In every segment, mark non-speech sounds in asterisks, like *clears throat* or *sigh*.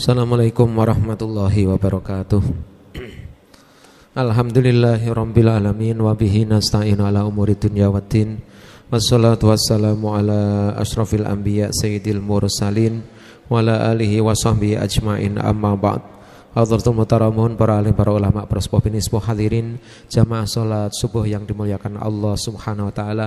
Assalamualaikum warahmatullahi wabarakatuh. Alhamdulillahirabbil alamin wa bihi nasta'inu ala umuri dunya waddin wassalatu wassalamu ala asyrafil anbiya sayyidil mursalin wa ala alihi wa sahbihi ajmain. Amma ba'd. Hadratul Mutaramun, para alim, para ulama, para sepuh bini, sepuh hadirin Jamaah sholat subuh yang dimuliakan Allah subhanahu wa ta'ala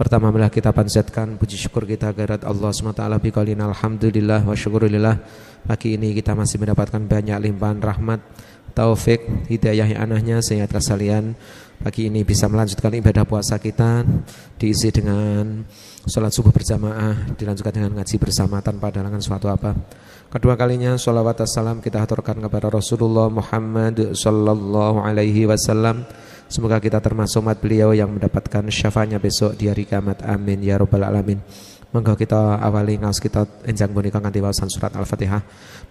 Pertama marilah kita panjatkan puji syukur kita kehadirat Allah ta'ala Biqalina alhamdulillah wa syukurillah Pagi ini kita masih mendapatkan banyak limpahan rahmat Taufik, hidayah yang anahnya Sehingga sekalian Pagi ini bisa melanjutkan ibadah puasa kita Diisi dengan sholat subuh berjamaah Dilanjutkan dengan ngaji bersama tanpa dalangan suatu apa Kedua kalinya salawat salam kita aturkan kepada Rasulullah Muhammad sallallahu alaihi wasallam. Semoga kita termasuk umat beliau yang mendapatkan syafaatnya besok di hari kiamat. Amin ya rabbal alamin. Monggo kita awali ngaus kita enjang punika kanthi wawasan surat Al-Fatihah.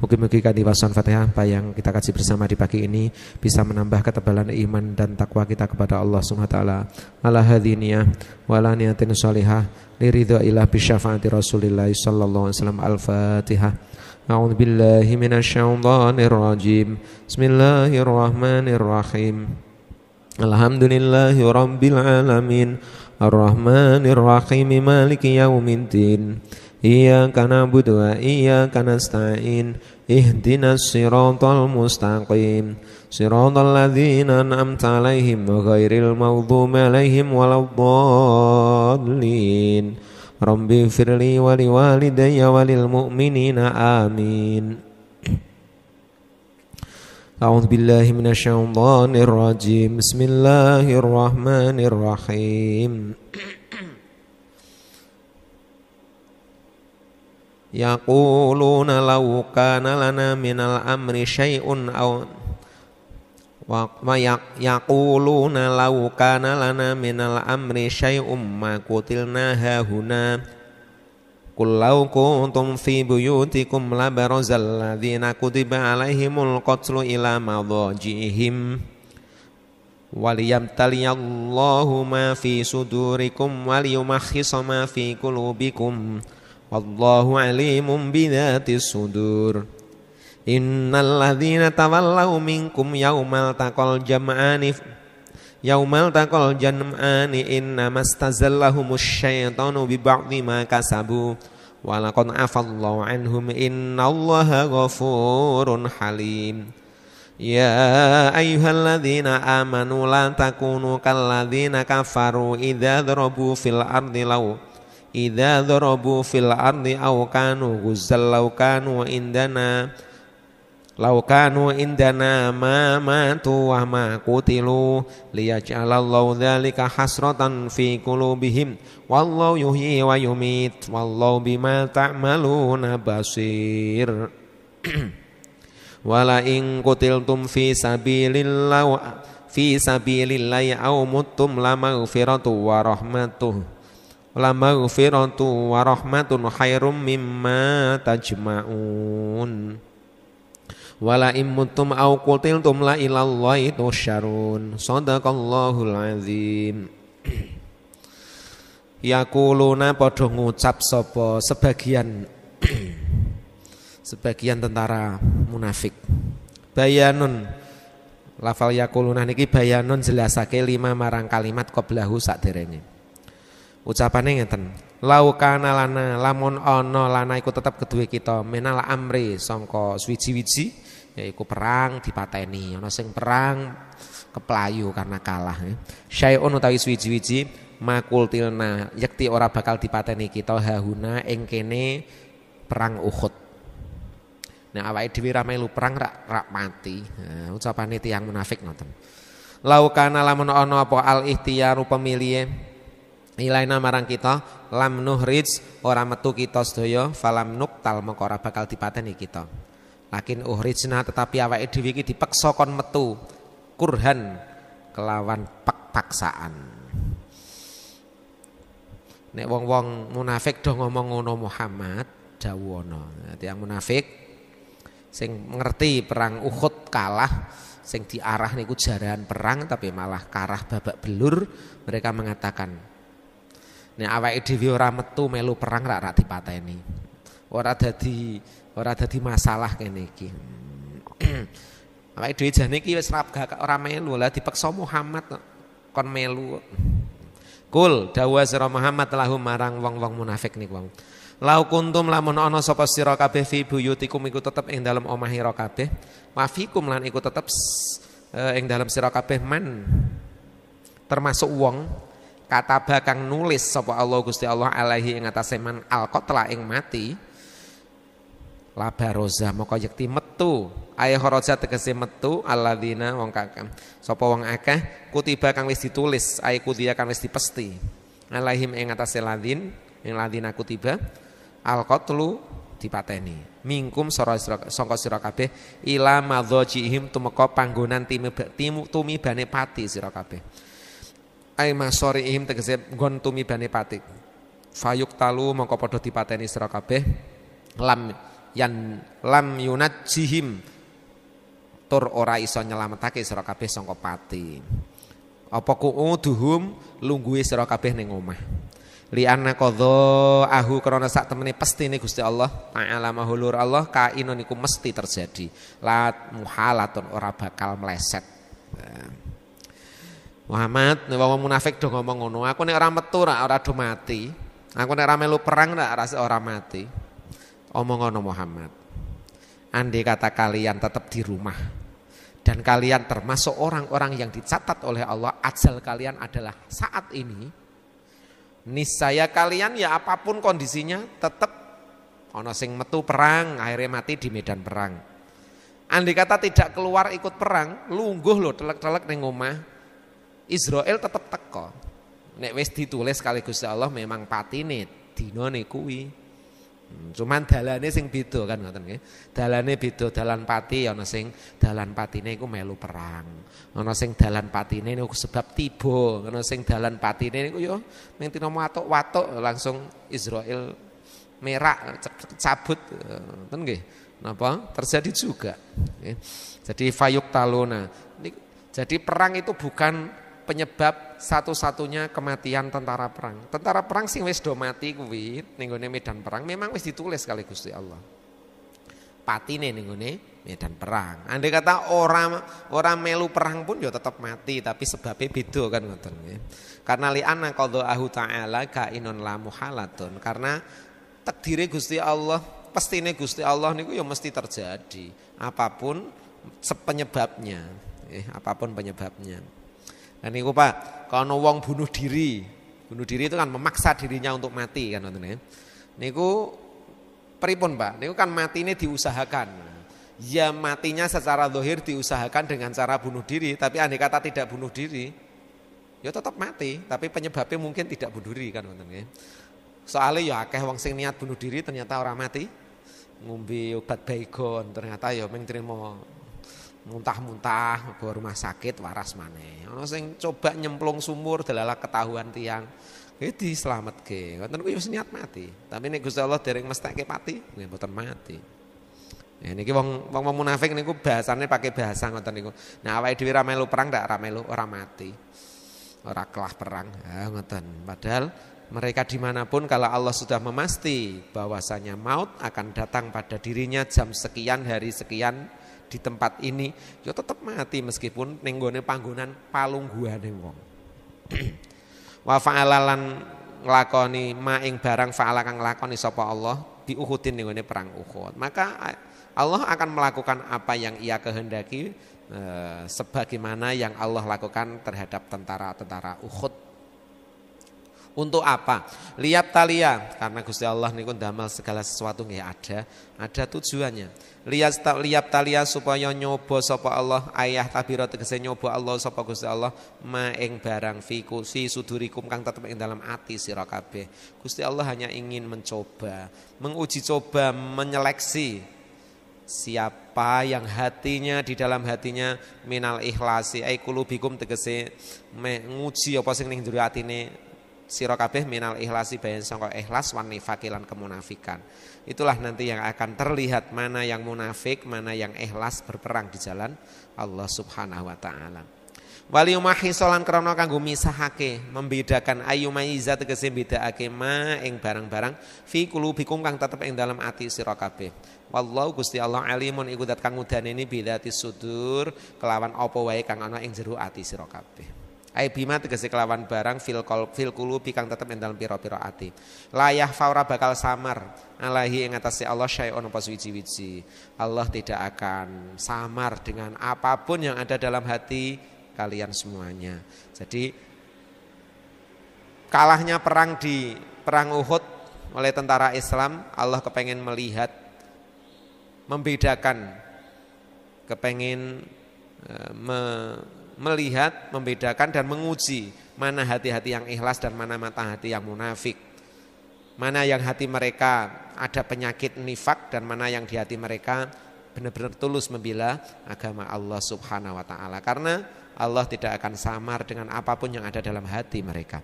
Mugi-mugi kanthi wawasan Fatihah apa yang kita kaji bersama di pagi ini bisa menambah ketebalan iman dan takwa kita kepada Allah Subhanahu wa taala. Ala hadiniyah wa la niyatin shalihah liridha ilah bi syafaati Rasulillah sallallahu alaihi wasallam. Al-Fatihah. أعوذ بالله من الشيطان الرجيم بسم الله الرحمن الرحيم الحمد لله رب العالمين الرحمن الرحيم مالك يوم الدين إياك نعبد وإياك نستعين اهدنا الصراط المستقيم صراط الذين أنعمت عليهم غير المغضوب عليهم ولا الضالين Rabbi firli wa liwalidayya wa lil mu'minina amin A'udzu billahi minasyaitonir rajim Bismillahirrahmanirrahim. *clears throat* Yaquluna law kana lana minal amri syai'un aw wa yaquluna law kana lana minal amri syai'um ma qutilna law kuntum fi buyutikum labarazal ladzina kutiba alaihimul qatlu ila madajihim waliyamtaliyallahu ma fi sudurikum waliyumakhisa ma fi qulubikum wallahu alimun bidzatis sudur Innal tawallaw minkum yaumal taqal jam'ani yaumal taqal jam'ani innamastazallahumush syaitanu bi ba'dhi ma kasabu. Wa laqad afallahu anhum innallaha ghafurun halim. Ya ayyuhalladzina amanu la kafaru idza darabu fil ardi law idza darabu fil ardi aw kanu ghuzzal law kanu indana Lau kanu indana ma matu wa ma kutilu liyaj'alallahu dzalika hasratan fi qulubihim wallahu yuhyi wa yumit wallahu bima ta'maluna basir. *clears throat* Wala in qutiltum fi sabilillah fi sabilillahi aw muttum la maghfiratu wa rahmatuh la maghfiratu wa rahmatun khairum mimma tajma'un wala immutum au qutiltum la ilallahi tusyarun sadaqallahul azim. Yakuluna padha ngucap sapa sebagian *clears throat* sebagian tentara munafik. Bayanun. Lafal yakuluna niki bayanun jelasake lima marang kalimat qablahu saderenge ucapane ngeten laukana lana lamun ana lana iku tetep kedue kita menal amri sangka swiji-wiji yaiku perang dipateni. Ana sing perang keplayu karena kalah ya. syai'un utawi suwiji-wiji makultilna yakti ora bakal dipateni kita hahuna ing kene perang Uhud. Nah awake dhewe ra melu perang rak rak mati. Nah, ucapane tiyang munafik ngoten. Laukana lamun ana apa al ikhtiyaru pemilih ilaina marang kita lam nuhrij ora metu kita sedaya falam nuktal mengko ora bakal dipateni kita Lakin uhrijna tetapi awake dhewe iki dipaksa kon metu kurhan kelawan pak paksaan. Nek wong-wong munafik do ngomong ngono Muhammad dawuhana. Tiyang munafik sing ngerti perang Uhud kalah sing diarah niku jaran perang tapi malah karah babak belur mereka mengatakan nek awake dhewe ora metu melu perang rak rak dipateni ora dadi ora dadi masalah kene iki. *clears throat* Awake dhewe jane iki wis ora melu lah dipeksa Muhammad kon melu. Kul dawa sira Muhammad lahum marang wong-wong munafik niku wong. Lau kuntum lamun ana sapa sira kabeh fi buyutikum iku tetep ing dalem omah ira kabeh. Wa fikum lan iku tetep ing dalem sira kabeh man termasuk wong kata bakang nulis sapa Allah Gusti Allah alaihi ing atase man alqatla ing mati la baroza moko yekti metu. Ay kharaja tegese metu alladzina wong kakang. Sapa wong akeh? Kutiba kang wis ditulis ay kudia kang wis dipesti. Alaihim ing ladin ing ladina kutiba al qatlu dipateni. Mingkum sangka sira kabeh ila madzajihim tumeka panggonan timu tumibane pati sira kabeh. Ai masorihim tegese nggon tumibane pati. Fayuk talu mongko padha dipateni sira lam yan lam yunajihim tur ora iso nyelametake sira kabeh sangka pati. Apa kuuduhum? Lungguhe sira kabeh ning omah. Lianna qadha ahu krana sak temene pestine Gusti Allah taala mahulur Allah kainun iku mesti terjadi. La muhalatun ora bakal meleset. Muhammad wong munafik do ngomong ngono aku nek ora metu ora ora do mati. Aku nek ora melu perang ora ora mati omong ngono Muhammad. Andai kata kalian tetap di rumah dan kalian termasuk orang-orang yang dicatat oleh Allah ajal kalian adalah saat ini niscaya kalian ya apa pun kondisinya tetap ono sing metu perang akhirnya mati di medan perang. Andai kata tidak keluar ikut perang lungguh loh telek-telek ning omah Israel tetap teko nek wis ditulis kali Gusti Allah memang patine dinane kuwi cuman dalane sing beda kan ngoten nggih. Dalane beda, dalan pati ana sing dalan patine iku melu perang. Ana sing dalan patine niku sebab tiba, ana sing dalan patine niku yo ning tina watuk-watuk langsung Israel merak cabut ngoten nggih. Napa? Terjadi juga. Jadi fayuk taluna. Jadi perang itu bukan penyebab satu-satunya kematian tentara perang. Tentara perang sing wis do mati kuwi ning medan perang memang wis ditulis kali Gusti Allah. Patine ning medan perang. Andai kata orang orang melu perang pun ya tetap mati tapi sebabnya beda kan ngoten nggih. Karena li anna qadaahu ta'ala kainun la muhalatun. Karena takdire Gusti Allah, pestine Gusti Allah niku ya mesti terjadi apa pun penyebabnya. Eh, apa pun penyebabnya. Dan niku Pak, kalau wong bunuh diri, bunuh diri itu kan memaksa dirinya untuk mati kan nonton ya. Niku pripun Pak? Niku kan mati ini diusahakan. Ya matinya secara dohir diusahakan dengan cara bunuh diri, tapi andai kata tidak bunuh diri, ya tetap mati, tapi penyebabnya mungkin tidak bunuh diri kan nonton ya. Soalnya ya akeh wong sing niat bunuh diri ternyata orang mati, ngombe obat baygon ternyata ya meng muntah-muntah ke rumah sakit waras maneh. Ana sing coba nyemplung sumur delalah ketahuan tiang. Iki dislametke. Ngoten kuwi wis niat mati. Tapi nek Gusti Allah dereng mestekke pati, nggih mboten mati. Ya niki wong wong munafik niku bahasane pakai bahasa ngoten niku. Nah awake dhewe ra melu perang ndak ra melu ora mati. Ora kelah perang. Ya ngoten. Padahal mereka di mana pun kalau Allah sudah memasti bahwasanya maut akan datang pada dirinya jam sekian hari sekian di tempat ini ya tetap mati meskipun ning panggonan palungguhane wong. *clears throat* Wa fa'alalan nglakoni ma ing barang fa'ala kang nglakoni sapa Allah di Uhudin ning perang Uhud. Maka Allah akan melakukan apa yang ia kehendaki eh, sebagaimana yang Allah lakukan terhadap tentara-tentara Uhud untuk apa? Lihat talia karena Gusti Allah niku damel segala sesuatu nggih ada, ada tujuannya. Lihat lihat talia supaya nyoba sapa Allah ayah tabira tegese nyoba Allah sapa Gusti Allah ma ing barang fiku si sudurikum kang tetep ing dalam ati sira kabeh. Gusti Allah hanya ingin mencoba, menguji coba, menyeleksi siapa yang hatinya di dalam hatinya minal ikhlasi ai kulubikum tegese nguji apa sing ning jero atine sira kabeh minal ikhlasi bayan sangka ikhlas wan nifakilan kemunafikan. Itulah nanti yang akan terlihat mana yang munafik, mana yang ikhlas berperang di jalan Allah Subhanahu wa taala. Wali umahi solan krono kanggo misahake, membedakan ayu mayiza tegese bedakake ma ing barang-barang fi kulubikum kang tetep ing dalam ati sira kabeh. Wallahu Gusti Allah alimun iku dat kang udanene bidati sudur kelawan apa wae kang ana ing jero ati sira kabeh. Ai bima tegese kelawan barang fil kol fil kulubi kang tetep ing dalam pira-pira ati. Layah faura bakal samar alahi ing atase Allah syai'un apa suci-wici. Allah tidak akan samar dengan apa pun yang ada dalam hati kalian semuanya. Jadi kalahnya perang di perang Uhud oleh tentara Islam, Allah kepengen melihat membedakan kepengen e, me, melihat, membedakan dan menguji mana hati-hati yang ikhlas dan mana mata hati yang munafik. Mana yang hati mereka ada penyakit nifak dan mana yang di hati mereka benar-benar tulus membela agama Allah Subhanahu wa taala. Karena Allah tidak akan samar dengan apa pun yang ada dalam hati mereka.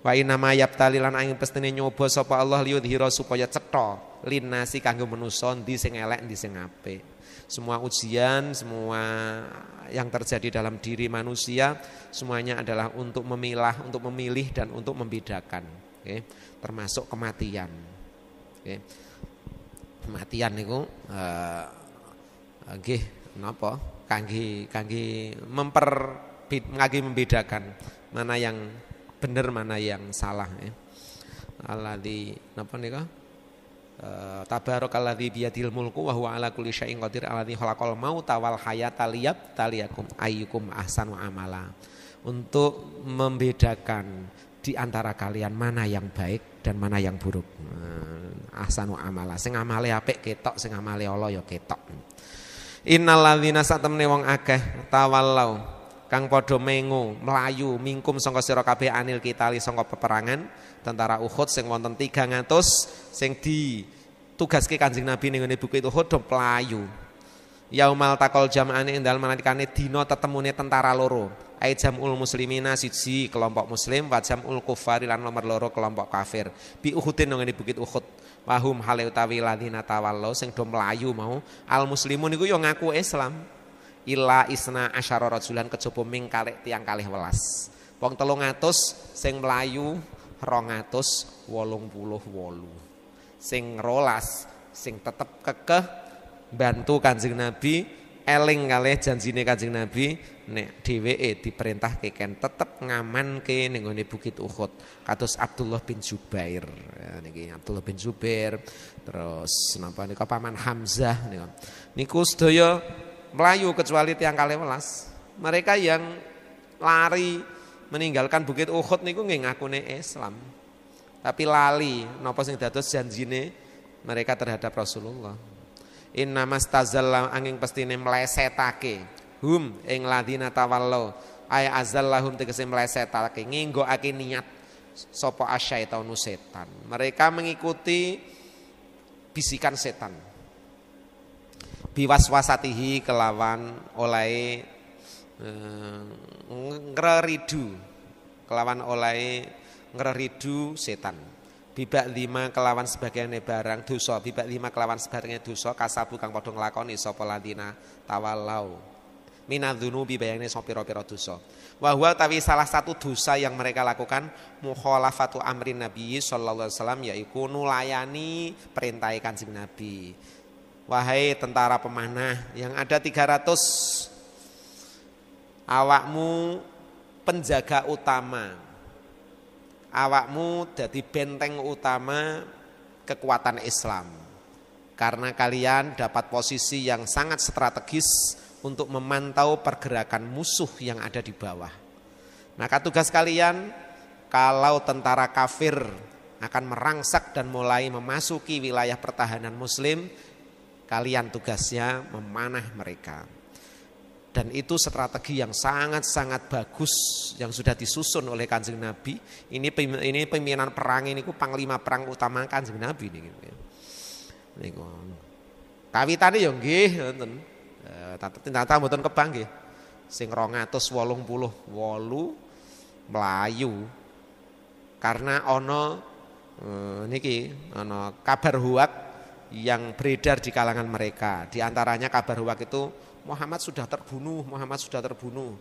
Wa inna ma yabtalilan angin pestine nyoba sapa Allah liyudhira supaya cetha linasi kanggo manusa ndi sing elek ndi sing apik. Semua ujian, semua yang terjadi dalam diri manusia semuanya adalah untuk memilah, untuk memilih dan untuk membedakan. Okay. Termasuk kematian. Okay. Kematian itu uh, nggih napa? kangge kangge memper ngagi membedakan mana yang benar mana yang salah ya. Alladzi napa nika? Uh, Tabarakalladzi biyadil mulku wa huwa ala kulli syai'in qadir alladzi khalaqal mauta wal hayata liyabtaliyakum ayyukum ahsanu amala. Untuk membedakan di antara kalian mana yang baik dan mana yang buruk. Uh, ahsanu amala. Sing amale apik ketok, sing amale ala ya ketok. Innalladzina satemene wong akeh tawallau kang padha mengu melayu mingkum sangka sira kabeh anil kitali sangka peperangan tentara Uhud sing wonten 300 sing di tugaske Kanjeng Nabi ning ngene bukit Uhud do mlayu. Yaumal takol jam'ane ing dalem nalikane dina tetemune tentara loro. Ai jamul muslimina siji kelompok muslim wa jamul kufari lan nomor loro kelompok kafir. Bi Uhudin nang bukit Uhud. Wahum hale utawi ladina tawallo sing do mlayu mau. Al muslimun iku yo ngaku Islam. Illa isna asyara rajulan kejaba ming kalih tiang kalih welas. Wong 300 sing mlayu 288 sing rolas sing tetep kekeh bantu Kanjeng Nabi eling kalih janjine Kanjeng Nabi nek dheweke diperintah keken tetep ngaman ke ning Bukit Uhud. Kados Abdullah bin Zubair. Ya, niki Abdullah bin Zubair. Terus napa nika paman Hamzah nika. Niku sedaya melayu kecuali tiang kali welas. Mereka yang lari meninggalkan Bukit Uhud niku nggih ngakune Islam. Tapi lali napa sing dados janjine mereka terhadap Rasulullah. Inna mastazallam angin pestine melesetake hum ing ladina tawallo. Ay azallahum tegese melesetake nginggokake niat sapa asyaitonu setan. Mereka mengikuti bisikan setan. Biwaswasatihi kelawan oleh eh, ngreridu kelawan oleh ngreridu setan. Bibak lima kelawan sebagian barang dosa. Bibak lima kelawan sebagian dosa. Kasabu kang padha nglakoni sapa ladina tawallau minadzunubi bayangnya so piro-piro dosa. Wahwa tapi salah satu dosa yang mereka lakukan mukhalafatu amrin Nabi sallallahu alaihi wasallam yaitu nulayani perintah Kanjeng Nabi. Wahai tentara pemanah yang ada 300 awakmu penjaga utama. Awakmu jadi benteng utama kekuatan Islam. Karena kalian dapat posisi yang sangat strategis untuk memantau pergerakan musuh yang ada di bawah. Maka tugas kalian kalau tentara kafir akan merangsak dan mulai memasuki wilayah pertahanan muslim, kalian tugasnya memanah mereka. Dan itu strategi yang sangat-sangat bagus yang sudah disusun oleh Kanjeng Nabi. Ini ini pimpinan perang ini ku panglima perang utama Kanjeng Nabi ini. Niku. Kawitane ya nggih Ternyata mboten kebang nggih. Sing 288 melayu karena ono eh, niki ono kabar huak yang beredar di kalangan mereka. Di antaranya kabar huak itu Muhammad sudah terbunuh, Muhammad sudah terbunuh.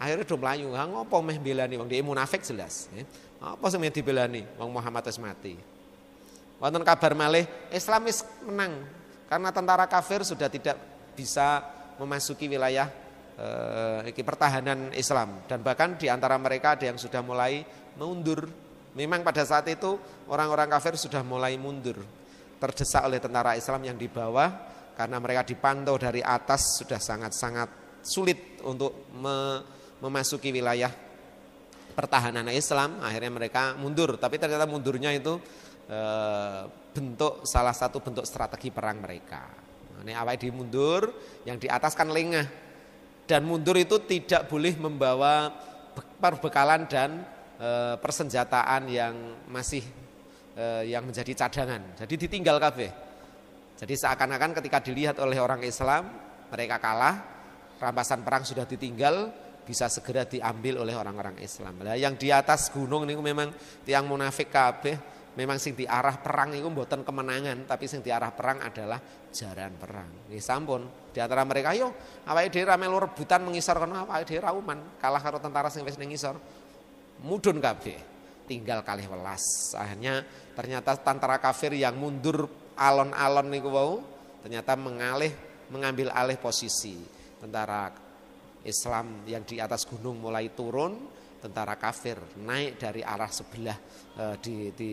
Akhirnya do mlayu, ha ngopo meh belani wong dia munafik jelas. Ya. Apa sing dibelani wong Muhammad wis mati. Wonten kabar malih Islam wis menang karena tentara kafir sudah tidak bisa memasuki wilayah eh, pertahanan Islam dan bahkan di antara mereka ada yang sudah mulai mundur. Memang pada saat itu orang-orang kafir sudah mulai mundur, terdesak oleh tentara Islam yang di bawah karena mereka dipantau dari atas sudah sangat-sangat sulit untuk me memasuki wilayah pertahanan Islam, akhirnya mereka mundur. Tapi ternyata mundurnya itu e, bentuk salah satu bentuk strategi perang mereka. Ini awal di mundur, yang di atas kan lengah. Dan mundur itu tidak boleh membawa perbekalan dan e, persenjataan yang masih e, yang menjadi cadangan. Jadi ditinggal kabeh. Jadi seakan-akan ketika dilihat oleh orang Islam, mereka kalah, rampasan perang sudah ditinggal, bisa segera diambil oleh orang-orang Islam. Nah, yang di atas gunung ini memang tiang munafik kabeh, memang sing diarah perang itu buatan kemenangan, tapi sing diarah perang adalah jaran perang. Ini sampun di antara mereka yo awake dhewe ra melu rebutan mengisor kono awake dhewe ra uman, kalah karo tentara sing wis ngisor. Mudun kabeh. Tinggal kalih welas. Akhirnya ternyata tentara kafir yang mundur alon-alon niku wau ternyata mengalih mengambil alih posisi tentara Islam yang di atas gunung mulai turun, tentara kafir naik dari arah sebelah e, di, di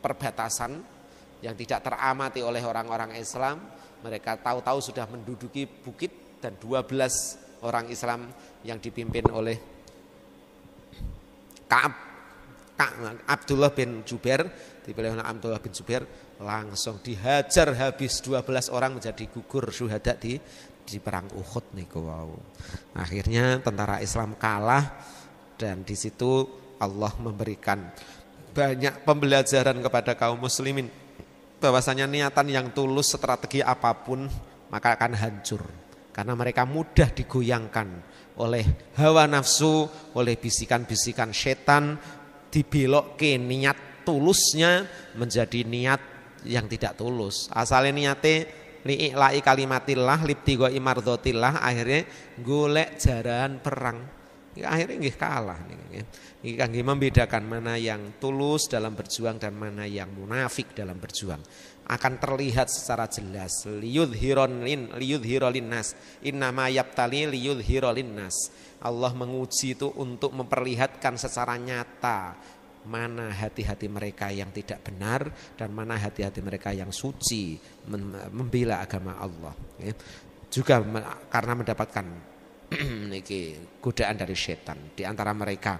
perbatasan yang tidak teramati oleh orang-orang Islam. Mereka tahu-tahu sudah menduduki bukit dan 12 orang Islam yang dipimpin oleh Ka'ab Abdullah bin Jubair dipilih oleh Abdullah bin Jubair langsung dihajar habis 12 orang menjadi gugur syuhada di di perang Uhud niku wow. Akhirnya tentara Islam kalah dan di situ Allah memberikan banyak pembelajaran kepada kaum muslimin bahwasanya niatan yang tulus strategi apa pun maka akan hancur karena mereka mudah digoyangkan oleh hawa nafsu, oleh bisikan-bisikan setan dibelok ke niat tulusnya menjadi niat yang tidak tulus. Asalnya niatnya li'i'la'i kalimatillah libtigo imardhotillah akhirnya golek jaran perang. Akhirnya nggih kalah ini kangge membedakan mana yang tulus dalam berjuang dan mana yang munafik dalam berjuang. Akan terlihat secara jelas liyudhiron lin liyudhirolin nas innama yaptali liyudhirolin nas Allah menguji itu untuk memperlihatkan secara nyata mana hati-hati mereka yang tidak benar dan mana hati-hati mereka yang suci membela agama Allah ya. juga karena mendapatkan *clears throat* niki godaan dari setan. Di antara mereka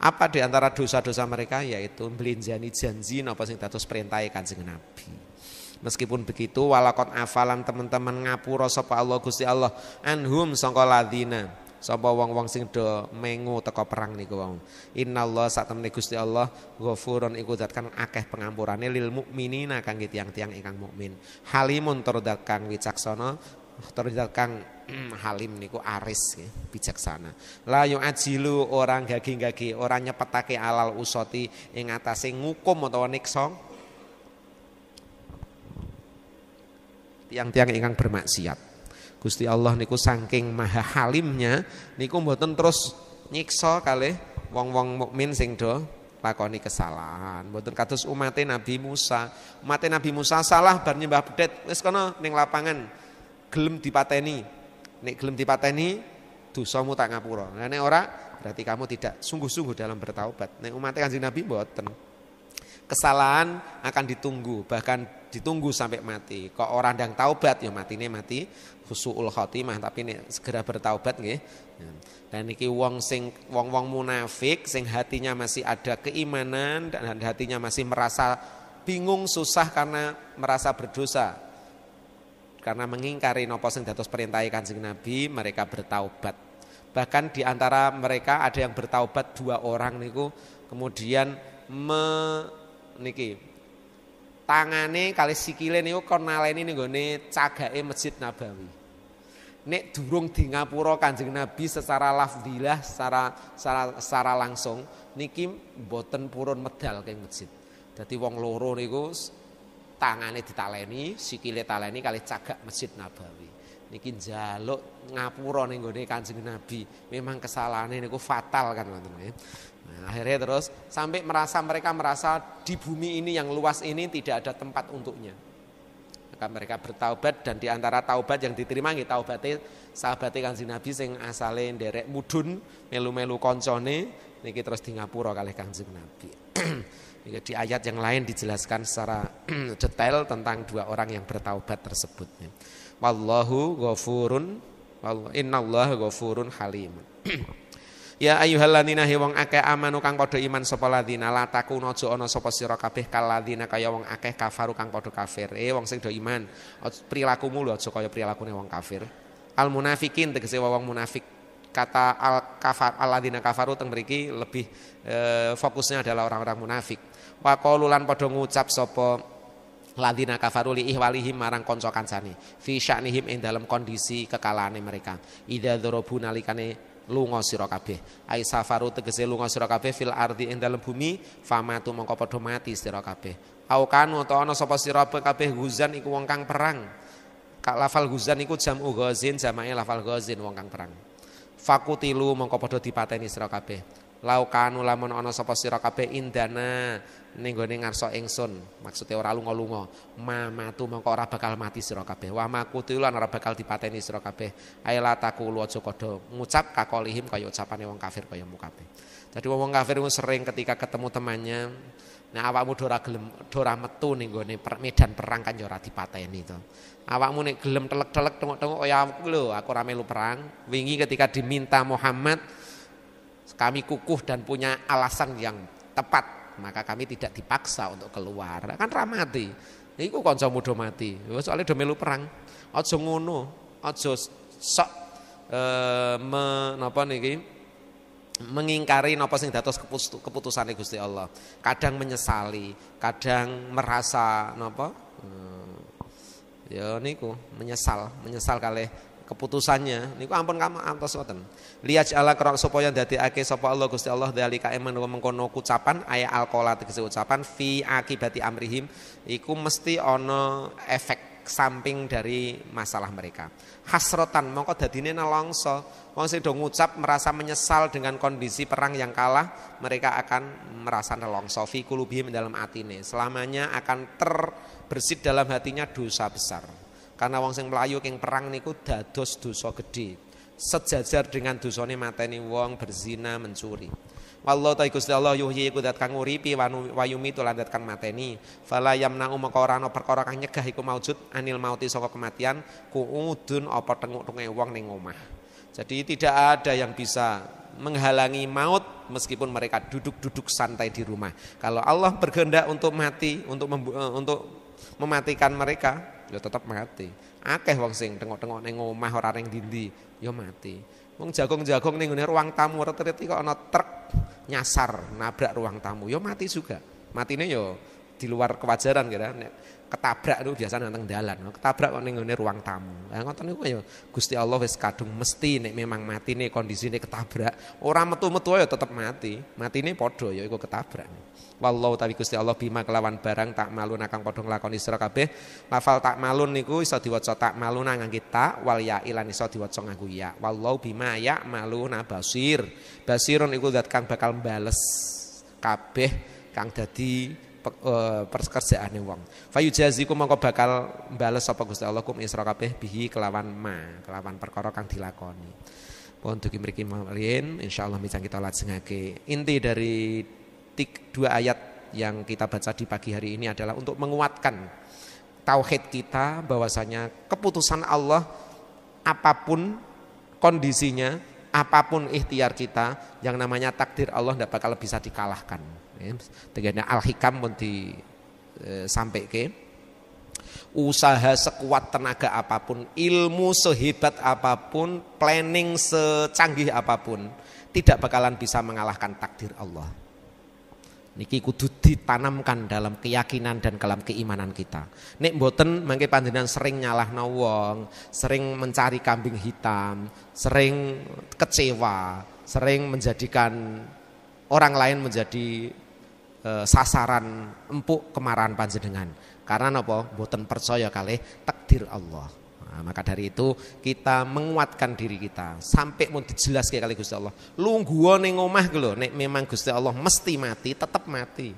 apa di antara dosa-dosa mereka? Yaitu melinjani janji napa sing dados perintah Kanjeng Nabi. Meskipun begitu walakon afalan teman-teman ngapura sapa Allah Gusti Allah anhum sangka ladina Sapa wong-wong sing do mengu teko perang niku wong. Innallah sak temene Gusti Allah ghafurun iku zat kang akeh pengampurane lil mukminina kangge tiyang-tiyang ingkang mukmin. Halimun tur zat kang wicaksana tur kang *clears throat* halim niku aris ya, bijaksana. La yu'ajilu orang gagi-gagi, orang nyepetake alal usoti ing atase ngukum utawa niksa tiang-tiang ingkang bermaksiat. Gusti Allah niku saking maha halimnya niku mboten terus nyiksa kali wong-wong mukmin sing do lakoni kesalahan. Mboten kados umat Nabi Musa. Umat Nabi Musa salah bar nyembah bedet wis kono ning lapangan gelem dipateni. Nek gelem dipateni dosamu tak ngapura. Nah nek ora berarti kamu tidak sungguh-sungguh dalam bertaubat. Nek umat Kanjeng Nabi mboten. Kesalahan akan ditunggu, bahkan ditunggu sampai mati. Kok orang yang taubat ya mati ini mati husuul khotimah tapi ini segera bertaubat nggih. Dan niki wong sing wong-wong munafik sing hatinya masih ada keimanan dan hatinya masih merasa bingung susah karena merasa berdosa. Karena mengingkari nopo sing dados perintah Kanjeng Nabi, mereka bertaubat. Bahkan di antara mereka ada yang bertaubat dua orang niku kemudian me niki tangane kali sikile niku kon naleni ning gone cagake Masjid Nabawi. Nek durung di ngapura Kanjeng Nabi secara lafzilah secara secara, secara langsung niki mboten purun medal ke masjid. Dadi wong loro niku tangane ditaleni, sikile taleni kali cagak Masjid Nabawi. niki njaluk ngapura ning gone Kanjeng Nabi. Memang kesalahannya niku fatal kan nggih. Nah, akhirnya terus sampai merasa mereka merasa di bumi ini yang luas ini tidak ada tempat untuknya. Maka mereka bertaubat dan di antara taubat yang diterima nggih taubate sahabat Kanjeng Nabi sing asale nderek mudun melu-melu koncone niki terus di ngapura kalih Kanjeng Nabi. *clears throat* di ayat yang lain dijelaskan secara *clears throat* detail tentang dua orang yang bertaubat tersebut. Wallahu ghafurun innallaha ghafurun halim. *clears throat* Ya ayyuhalladzina wong akeh amanu kang padha iman sapa ladina la takun aja ana sapa sira kabeh kaladina kaya wong akeh kafaru kang padha kafir. Eh wong sing do iman, perilakumu lho aja kaya prilakune wong kafir. Al munafikin tegese wong munafik. Kata al kafar aladina kafaru teng mriki lebih e, fokusnya adalah orang-orang munafik. Wa qalu lan padha ngucap sapa ladina kafaru li ihwalihim marang kanca kancane fi sya'nihim ing dalam kondisi kekalane mereka idza dzarabu nalikane lunga sira kabeh. Ai safaru tegese lunga sira kabeh fil ardi ing dalam bumi famatu mongko padha mati sira kabeh. Au kanu ta ana sapa sira kabeh guzan iku wong kang perang. Kak lafal guzan iku jam ghazin jamae lafal ghazin wong kang perang. Fakutilu mongko padha dipateni sira kabeh laukanu lamun ana sapa sira kabeh indana. Ning gone ngarsa ingsun. Maksude ora lunga-lunga. Mamatu mongko ora bakal mati sira kabeh. Wa makutu lan ora bakal dipateni sira kabeh. Aila takulu aja padha ngucap kakolihim kaya ucapane wong kafir kaya mu kabeh. Dadi wong kafir sering ketika ketemu temannya Nah awakmu dora gelem dora metu ning gone medan perang kan ya ora dipateni to. Awakmu nek gelem telek-telek tengok-tengok ya aku lho aku ora melu perang. Wingi ketika diminta Muhammad kami kukuh dan punya alasan yang tepat, maka kami tidak dipaksa untuk keluar. Kan ramati. Iku kanca muda mati. Soalnya do melu perang. Aja ngono, aja sok eh menapa niki mengingkari napa sing dados keputusane Gusti Allah. Kadang menyesali, kadang merasa napa hmm, ya niku menyesal, menyesal kalih keputusannya. Niku ampun kamu antos ngoten. Lihat ala kerok supaya ake sapa Allah Gusti Allah dalika eman mengkono ucapan ayat alkola tegese ucapan fi akibati amrihim iku mesti ono efek samping dari masalah mereka. Hasrotan mongko dadine nelongso. Wong sing do ngucap merasa menyesal dengan kondisi perang yang kalah mereka akan merasa nelongso. Fi kulubihim dalam atine. Selamanya akan terbersit dalam hatinya dosa besar karena wong sing melayu king perang niku dados dosa gede. Sejajar dengan dosane mateni wong berzina mencuri. Wallahu ta Gusti Allah yuhyi iku dat kang uripi wa yumitu dat kang mateni. Fala yamna'u maka ora ana perkara kang nyegah iku maujud anil mauti saka kematian kuudun apa tenguk-tenguke wong ning omah. Jadi tidak ada yang bisa menghalangi maut meskipun mereka duduk-duduk santai di rumah. Kalau Allah berkehendak untuk mati, untuk eh, untuk mematikan mereka, ya tetap mati. Akeh wong sing tengok-tengok ning omah ora ning dindi, ya mati. Wong jagung-jagung ning ruang tamu reti kok ana truk nyasar nabrak ruang tamu, ya mati juga. Matine ya di luar kewajaran kira nek ketabrak itu biasa nang dalan. Ketabrak kok ning ruang tamu. Lah ngoten niku ya Gusti Allah wis kadung mesti nek memang matine kondisine ketabrak ora metu-metu ya tetep mati. Matine padha ya iku ketabrak. Wallahu tawi Gusti Allah bima kelawan barang tak malun kang padha nglakoni sira kabeh. Lafal tak malun niku iso diwaca tak malun ngangge tak wal ya ilan iso diwaca nganggo ya. Wallahu bima ya maluna basir. Basirun iku zat kang bakal bales kabeh kang dadi uh, pekerjaane wong. Fayujazikum mongko bakal bales sapa Gusti Allah kum isra kabeh bihi kelawan ma, kelawan perkara kang dilakoni. Pun dugi mriki mawon insyaallah misang kita lajengake. Inti dari tik dua ayat yang kita baca di pagi hari ini adalah untuk menguatkan tauhid kita bahwasanya keputusan Allah apa pun kondisinya, apa pun ikhtiar kita, yang namanya takdir Allah tidak bakal bisa dikalahkan ya, al-hikam pun e, sampai ke usaha sekuat tenaga apa pun, ilmu sehebat apa pun, planning secanggih apa pun, tidak bakalan bisa mengalahkan takdir Allah. Niki kudu ditanamkan dalam keyakinan dan dalam keimanan kita. Nek mboten mangke panjenengan sering nyalah wong, sering mencari kambing hitam, sering kecewa, sering menjadikan orang lain menjadi e, sasaran empuk kemarahan panjenengan. Karena napa? Boten percaya kali takdir Allah. Nah, maka dari itu kita menguatkan diri kita sampai mau dijelas kali Gusti Allah. Lungguh ning omah lho nek memang Gusti Allah mesti mati, tetap mati.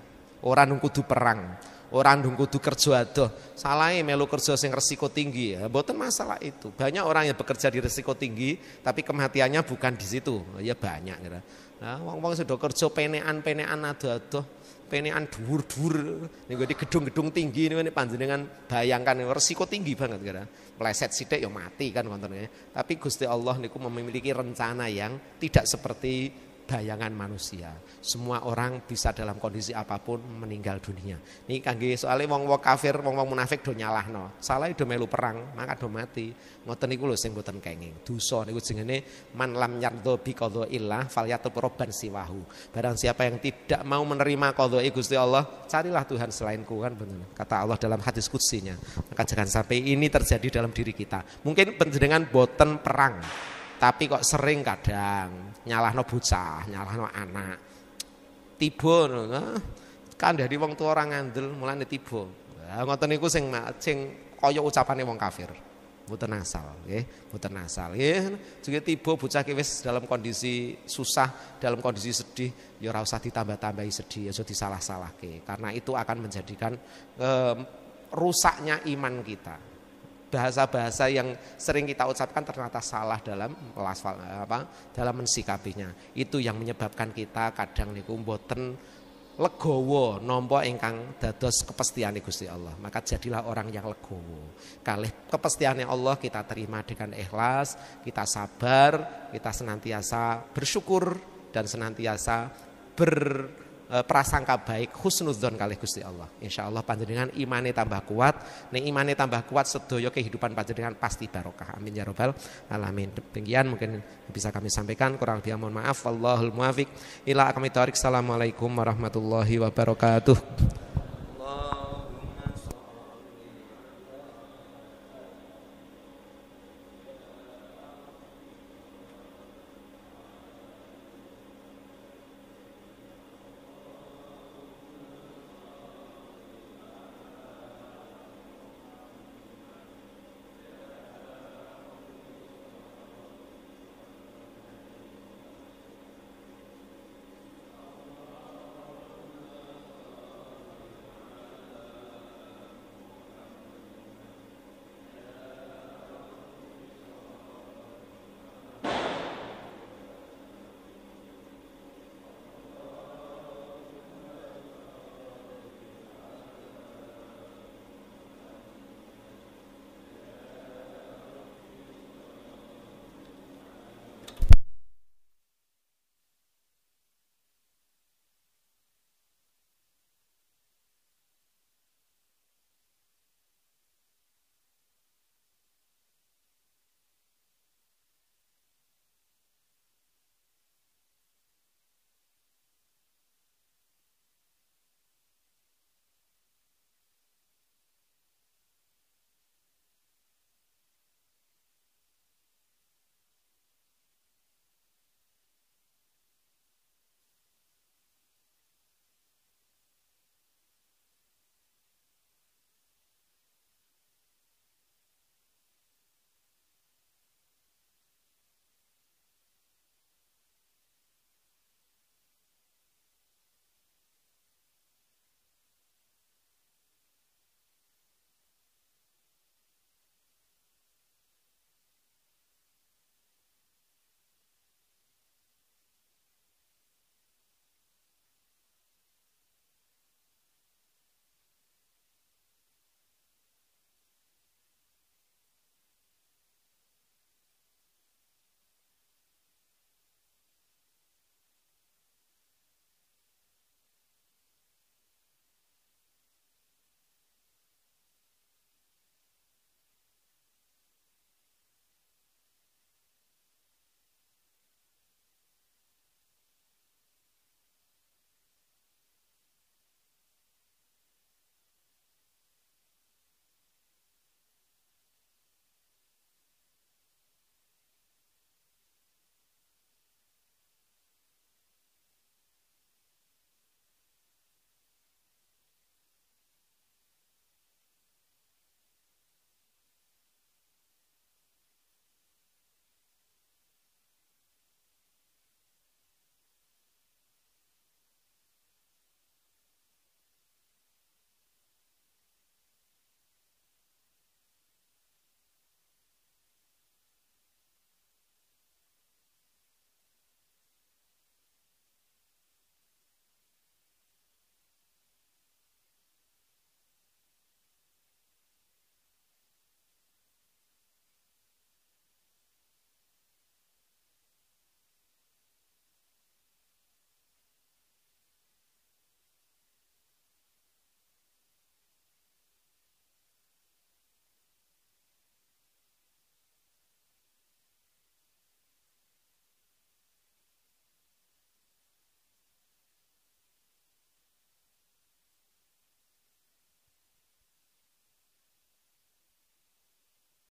Orang kudu perang, orang kudu kerja adoh. Salahe melu kerja sing resiko tinggi ya, mboten masalah itu. Banyak orang yang bekerja di resiko tinggi tapi kematiannya bukan di situ. Ya banyak gitu. Nah, wong-wong sudah kerja penean-penean adoh-adoh penean dhuwur-dhuwur niku di gedung-gedung tinggi niku panjenengan bayangkan resiko tinggi banget kira. Meleset sithik ya mati kan wonten Tapi Gusti Allah niku memiliki rencana yang tidak seperti bayangan manusia. Semua orang bisa dalam kondisi apa pun meninggal dunia. Ini kangge soalnya wong-wong kafir, wong-wong munafik do nyalahno. Salah do melu perang, maka do mati. Ngoten niku lho sing boten kenging. Dosa niku jenenge man lam yardha bi illah falyatub robban siwahu. Barang siapa yang tidak mau menerima qadha Gusti Allah, carilah Tuhan selainku kan benar. Kata Allah dalam hadis kutsinya. Maka jangan sampai ini terjadi dalam diri kita. Mungkin penjenengan boten perang, tapi kok sering kadang nyalahno bocah, nyalahno anak. Tiba kan dari wong tua orang ngandel mulane tiba. Lah ngoten niku sing sing kaya ucapane wong kafir. Mboten asal, nggih, mboten asal. Nggih, juga tiba bocah ki wis dalam kondisi susah, dalam kondisi sedih, ya ora usah ditambah-tambahi sedih, ya disalah-salahke. Karena itu akan menjadikan eh, rusaknya iman kita bahasa-bahasa yang sering kita ucapkan ternyata salah dalam melasfal apa dalam mensikapinya. Itu yang menyebabkan kita kadang niku mboten legowo nompo ingkang dados kepastian Gusti Allah. Maka jadilah orang yang legowo. Kalih kepastiannya Allah kita terima dengan ikhlas, kita sabar, kita senantiasa bersyukur dan senantiasa ber prasangka baik husnudzon kali Gusti Allah. Insya Allah panjenengan imane tambah kuat, ning imane tambah kuat sedaya kehidupan panjenengan pasti barokah. Amin ya robbal alamin. Demikian mungkin bisa kami sampaikan kurang lebih mohon maaf. Wallahul muwafiq ila kami tarik. Assalamualaikum warahmatullahi wabarakatuh.